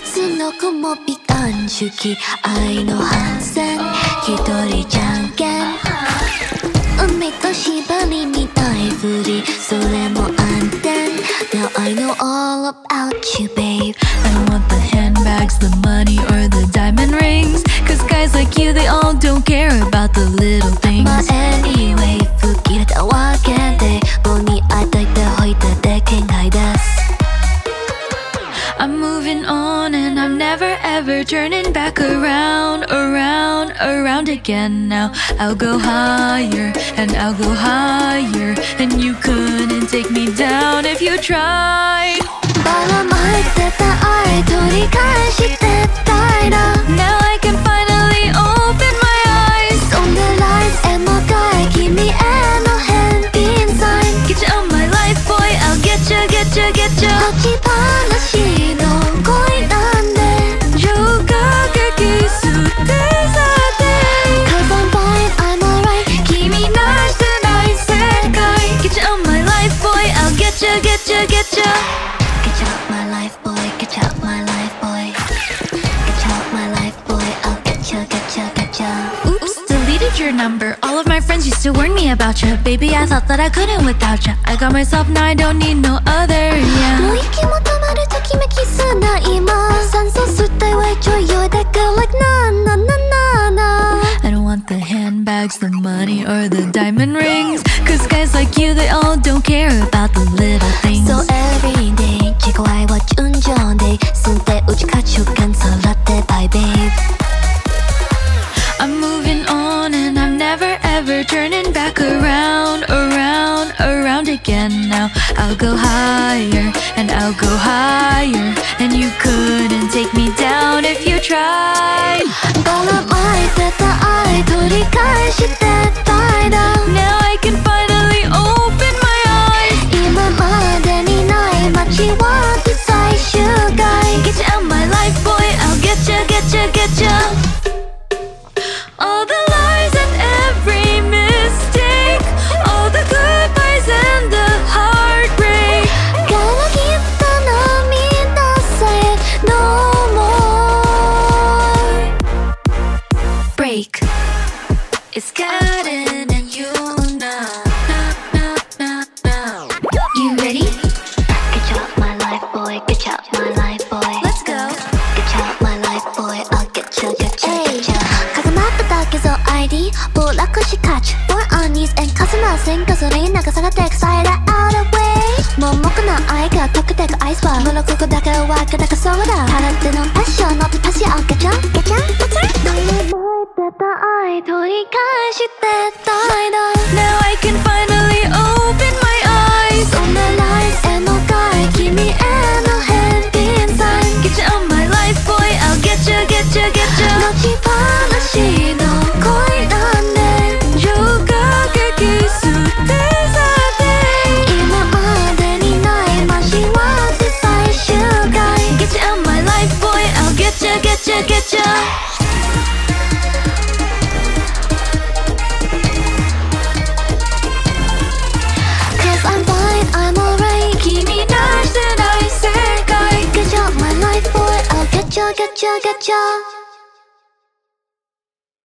つの子も美顔主義愛の反戦一人じゃんけん海と縛りみたいふりそれも暗転 Now I know all about you babe I don't want the handbags, the money, or the diamond rings. Cause guys like you, they all don't care about the little things. never ever turning back around, around, around again now. I'll go higher and I'll go higher, and you couldn't take me down if you tried. Now I can finally open my eyes. On the lights and my guy, keep me and I'll hand inside. Get you on my life, boy. I'll get you, get you, get you. I'll get you, get you, get you. Get out my life boy, get out my life boy Get out my life boy, I'll get you, get you, get you Oops, deleted your number. All of my friends used to warn me about you. Baby, I thought that I couldn't without you. I got myself, now I don't need no other, もう yeah. 息も止まるときめきすな今酸素吸ったいわいちょいよいだから like ななななな I don't want the handbags, the money, or the diamond rings. Cause guys like you, they all don't care about the again. Now I'll go higher and I'll go higher. And you couldn't take me down if you tried. てくアイスバーこのここだけはわかだかそうだ。払ってのパッションのってパシャン。ガチャンガチャンガチャン。燃てた愛取り返してた。 쪼겨 쪼겨 쪼